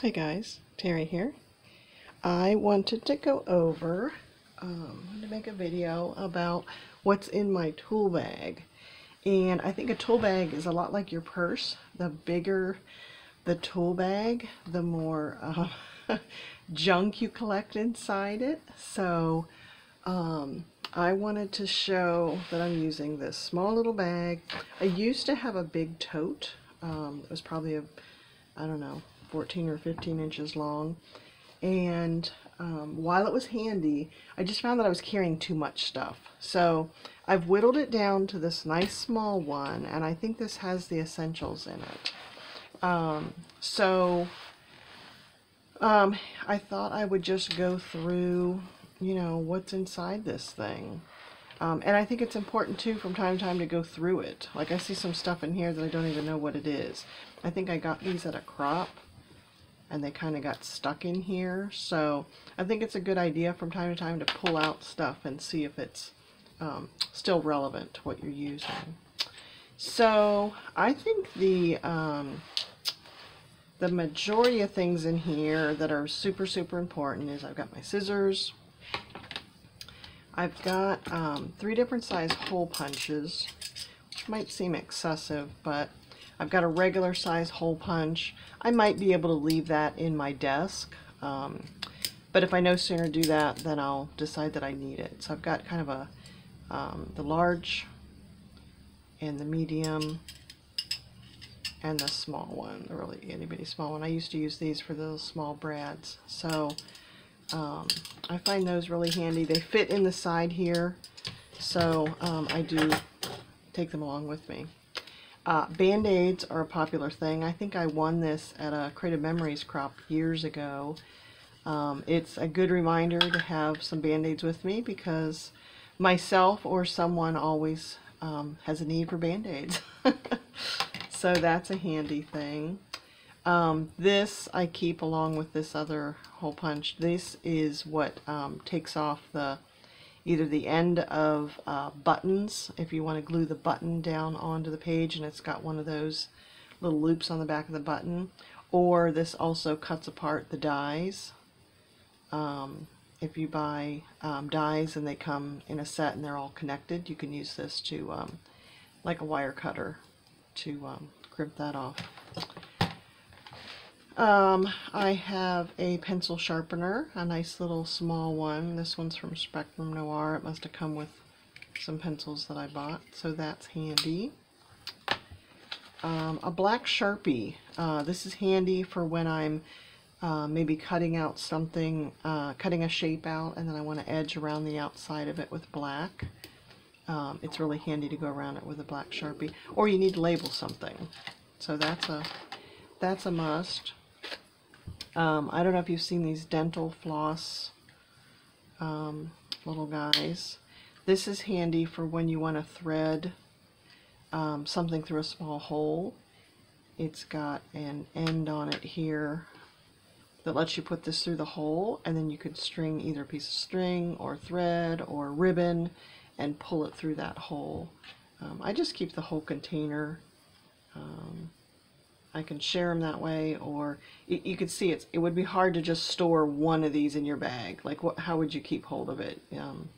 Hey guys, Terry here. I wanted to go over, um, to make a video about what's in my tool bag. And I think a tool bag is a lot like your purse. The bigger the tool bag, the more uh, junk you collect inside it. So um, I wanted to show that I'm using this small little bag. I used to have a big tote. Um, it was probably a, I don't know, 14 or 15 inches long. And um, while it was handy, I just found that I was carrying too much stuff. So I've whittled it down to this nice small one, and I think this has the essentials in it. Um, so um, I thought I would just go through, you know, what's inside this thing. Um, and I think it's important too from time to time to go through it. Like I see some stuff in here that I don't even know what it is. I think I got these at a crop and they kind of got stuck in here. So I think it's a good idea from time to time to pull out stuff and see if it's um, still relevant to what you're using. So I think the um, the majority of things in here that are super super important is I've got my scissors. I've got um, three different size hole punches, which might seem excessive, but I've got a regular size hole punch. I might be able to leave that in my desk. Um, but if I no sooner do that, then I'll decide that I need it. So I've got kind of a, um, the large and the medium and the small one, the really itty bitty small one. I used to use these for those small brads. So um, I find those really handy. They fit in the side here, so um, I do take them along with me. Uh, Band-Aids are a popular thing. I think I won this at a Creative Memories crop years ago. Um, it's a good reminder to have some Band-Aids with me because myself or someone always um, has a need for Band-Aids. so that's a handy thing. Um, this I keep along with this other hole punch. This is what um, takes off the either the end of uh, buttons if you want to glue the button down onto the page and it's got one of those little loops on the back of the button or this also cuts apart the dies. Um, if you buy um, dies and they come in a set and they're all connected you can use this to um, like a wire cutter to um, crimp that off um, I have a pencil sharpener, a nice little small one. This one's from Spectrum Noir. It must have come with some pencils that I bought, so that's handy. Um, a black Sharpie. Uh, this is handy for when I'm uh, maybe cutting out something, uh, cutting a shape out, and then I want to edge around the outside of it with black. Um, it's really handy to go around it with a black Sharpie. Or you need to label something. So that's a, that's a must. Um, I don't know if you've seen these dental floss um, little guys. This is handy for when you want to thread um, something through a small hole. It's got an end on it here that lets you put this through the hole and then you could string either a piece of string or thread or ribbon and pull it through that hole. Um, I just keep the whole container um, I can share them that way, or you, you could see it's, it would be hard to just store one of these in your bag. Like, what, how would you keep hold of it? Um,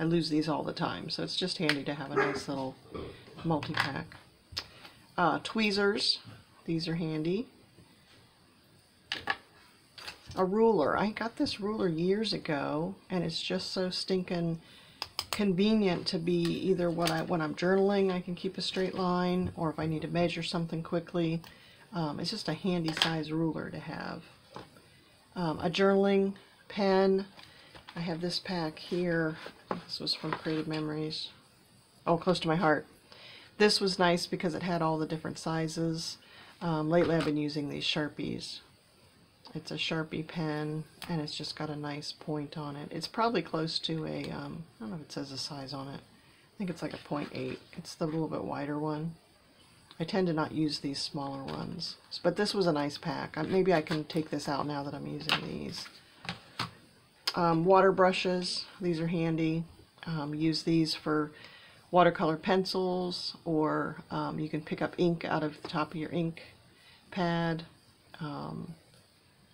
I lose these all the time, so it's just handy to have a nice little multi-pack. Uh, tweezers, these are handy. A ruler, I got this ruler years ago, and it's just so stinking convenient to be either what I, when I'm journaling, I can keep a straight line, or if I need to measure something quickly, um, it's just a handy size ruler to have. Um, a journaling pen. I have this pack here. This was from Creative Memories. Oh, close to my heart. This was nice because it had all the different sizes. Um, lately I've been using these Sharpies. It's a Sharpie pen and it's just got a nice point on it. It's probably close to a, um, I don't know if it says a size on it. I think it's like a 0.8. It's the little bit wider one. I tend to not use these smaller ones. But this was a nice pack. Maybe I can take this out now that I'm using these. Um, water brushes. These are handy. Um, use these for watercolor pencils or um, you can pick up ink out of the top of your ink pad. Um,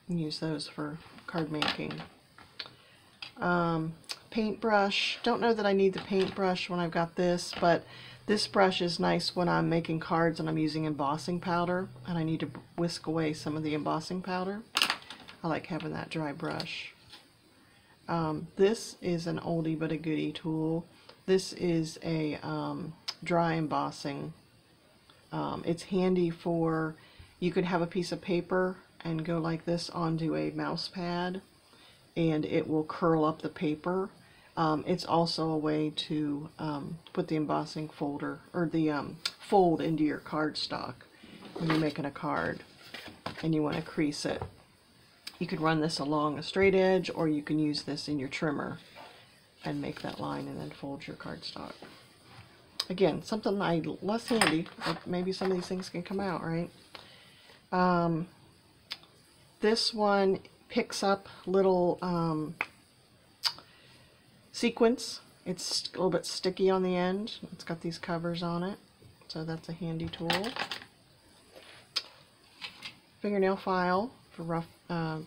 and use those for card making. Um, paintbrush. Don't know that I need the paintbrush when I've got this, but this brush is nice when I'm making cards and I'm using embossing powder and I need to whisk away some of the embossing powder. I like having that dry brush. Um, this is an oldie but a goodie tool. This is a um, dry embossing. Um, it's handy for, you could have a piece of paper and go like this onto a mouse pad and it will curl up the paper. Um, it's also a way to um, put the embossing folder or the um, fold into your cardstock when you're making a card and you want to crease it. You could run this along a straight edge or you can use this in your trimmer and make that line and then fold your cardstock. Again, something I less handy, but maybe some of these things can come out, right? Um, this one picks up little sequins. It's a little bit sticky on the end. It's got these covers on it, so that's a handy tool. Fingernail file for rough. Um,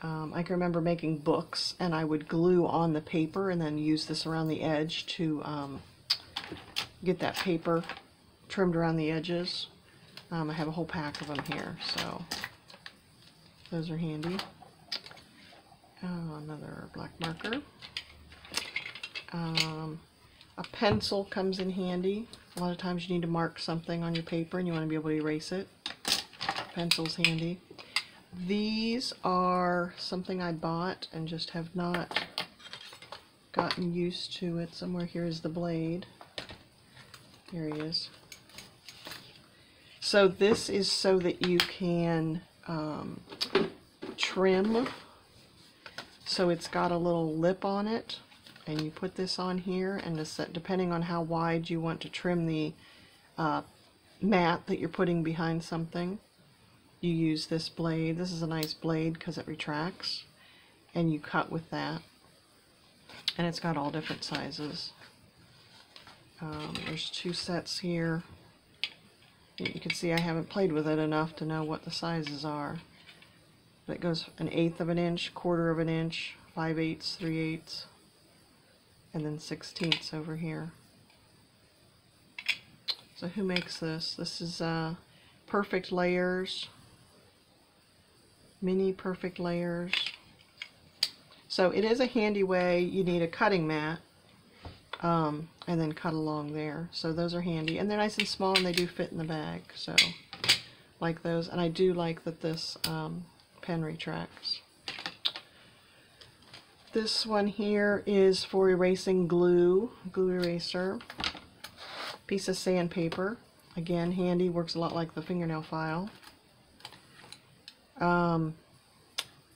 um, I can remember making books, and I would glue on the paper and then use this around the edge to um, get that paper trimmed around the edges. Um, I have a whole pack of them here, so those are handy. Oh, another black marker. Um, a pencil comes in handy. A lot of times you need to mark something on your paper and you want to be able to erase it. Pencil's handy. These are something I bought and just have not gotten used to it. Somewhere here is the blade. Here he is. So this is so that you can um, trim. So it's got a little lip on it and you put this on here and set, depending on how wide you want to trim the uh, mat that you're putting behind something you use this blade. This is a nice blade because it retracts and you cut with that. And it's got all different sizes. Um, there's two sets here. You can see I haven't played with it enough to know what the sizes are. But it goes an eighth of an inch quarter of an inch five eighths three eighths and then sixteenths over here. So who makes this? This is uh, Perfect Layers, Mini Perfect Layers. So it is a handy way. You need a cutting mat um, and then cut along there. So those are handy. And they're nice and small and they do fit in the bag. So like those. And I do like that this um, pen retracts. This one here is for erasing glue, glue eraser. Piece of sandpaper. Again, handy, works a lot like the fingernail file. Um,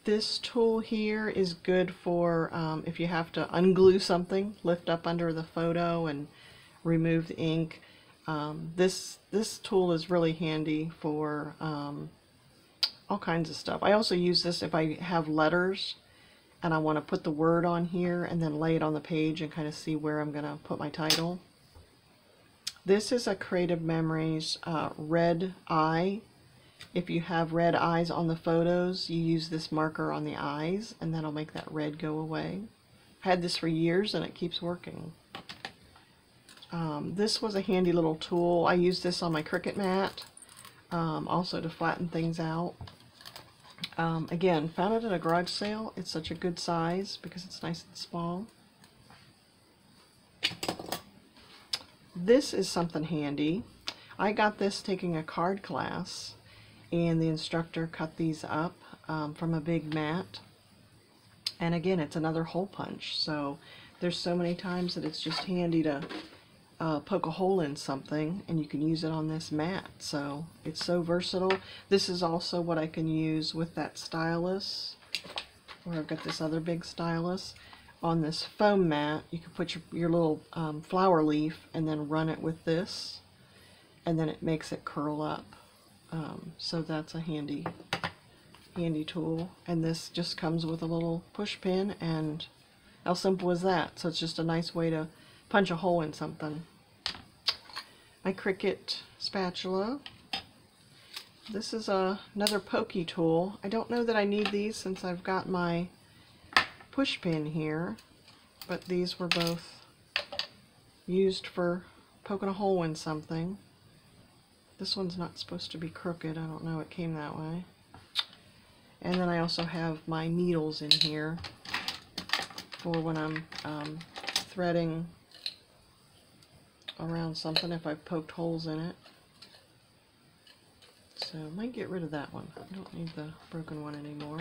this tool here is good for um, if you have to unglue something, lift up under the photo and remove the ink. Um, this, this tool is really handy for um, all kinds of stuff. I also use this if I have letters and I want to put the word on here and then lay it on the page and kind of see where I'm going to put my title. This is a Creative Memories uh, red eye. If you have red eyes on the photos, you use this marker on the eyes and that'll make that red go away. I've had this for years and it keeps working. Um, this was a handy little tool. I used this on my Cricut mat, um, also to flatten things out. Um, again, found it at a garage sale. It's such a good size because it's nice and small. This is something handy. I got this taking a card class and the instructor cut these up um, from a big mat. And again, it's another hole punch. So there's so many times that it's just handy to uh, poke a hole in something and you can use it on this mat. So it's so versatile. This is also what I can use with that stylus, where I've got this other big stylus. On this foam mat, you can put your, your little um, flower leaf and then run it with this, and then it makes it curl up. Um, so that's a handy, handy tool. And this just comes with a little push pin, and how simple is that? So it's just a nice way to punch a hole in something my Cricut spatula. this is a, another pokey tool. I don't know that I need these since I've got my push pin here, but these were both used for poking a hole in something. This one's not supposed to be crooked. I don't know. It came that way. And then I also have my needles in here for when I'm um, threading around something if I've poked holes in it. So I might get rid of that one. I don't need the broken one anymore.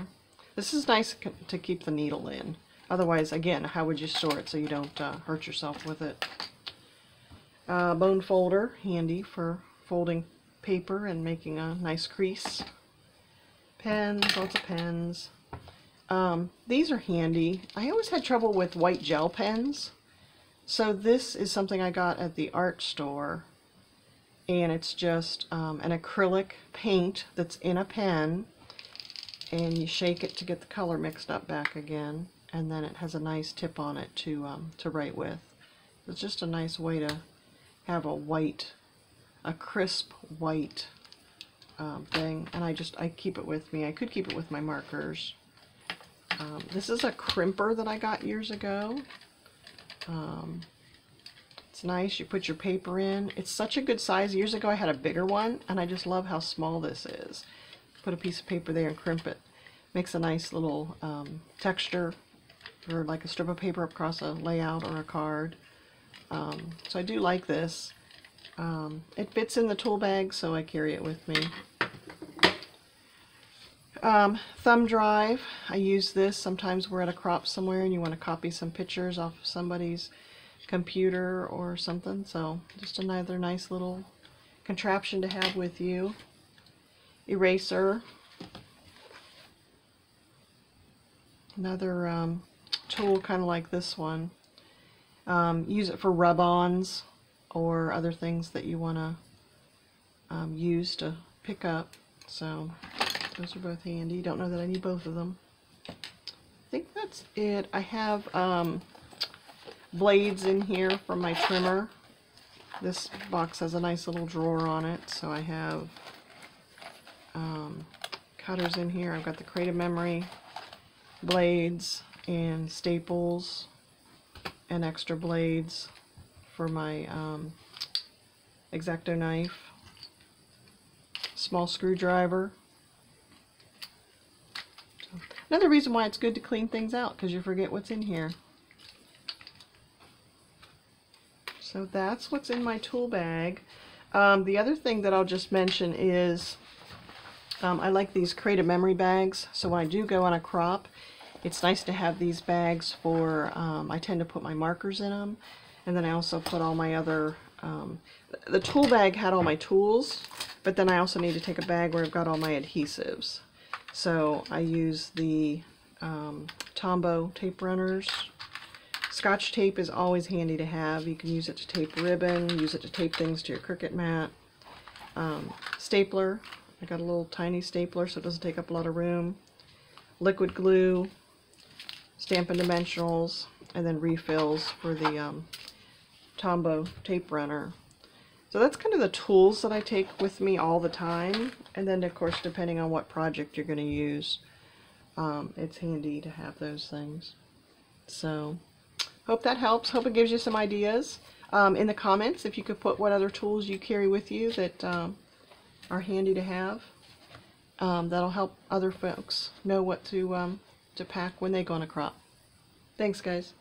This is nice to keep the needle in. Otherwise, again, how would you store it so you don't uh, hurt yourself with it? Uh, bone folder, handy for folding paper and making a nice crease. Pens, lots of pens. Um, these are handy. I always had trouble with white gel pens. So this is something I got at the art store. And it's just um, an acrylic paint that's in a pen. And you shake it to get the color mixed up back again. And then it has a nice tip on it to, um, to write with. It's just a nice way to have a white, a crisp white um, thing. And I just, I keep it with me. I could keep it with my markers. Um, this is a crimper that I got years ago. Um, it's nice. You put your paper in. It's such a good size. Years ago I had a bigger one, and I just love how small this is. Put a piece of paper there and crimp it. Makes a nice little um, texture for like a strip of paper across a layout or a card. Um, so I do like this. Um, it fits in the tool bag, so I carry it with me. Um, thumb drive, I use this. Sometimes we're at a crop somewhere and you want to copy some pictures off of somebody's computer or something. So just another nice little contraption to have with you. Eraser. Another um, tool kind of like this one. Um, use it for rub-ons or other things that you want to um, use to pick up. So those are both handy. Don't know that I need both of them. I think that's it. I have um, blades in here for my trimmer. This box has a nice little drawer on it, so I have um, cutters in here. I've got the Creative Memory blades and staples and extra blades for my um, X-Acto knife. Small screwdriver. Another reason why it's good to clean things out because you forget what's in here. So that's what's in my tool bag. Um, the other thing that I'll just mention is um, I like these creative memory bags. So when I do go on a crop, it's nice to have these bags for, um, I tend to put my markers in them. And then I also put all my other, um, the tool bag had all my tools, but then I also need to take a bag where I've got all my adhesives. So I use the um, Tombow tape runners Scotch tape is always handy to have. You can use it to tape ribbon, use it to tape things to your Cricut mat. Um, stapler. I got a little tiny stapler so it doesn't take up a lot of room. Liquid glue, Stampin' Dimensionals, and then refills for the um, Tombow tape runner. So that's kind of the tools that I take with me all the time. And then, of course, depending on what project you're going to use, um, it's handy to have those things. So... Hope that helps. Hope it gives you some ideas. Um, in the comments, if you could put what other tools you carry with you that um, are handy to have. Um, that'll help other folks know what to, um, to pack when they go on a crop. Thanks, guys.